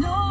No.